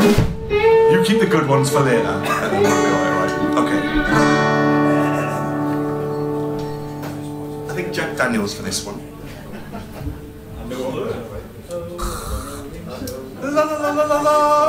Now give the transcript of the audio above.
You keep the good ones for later. Alright, Okay. I think Jack Daniels for this one. La la la la la la.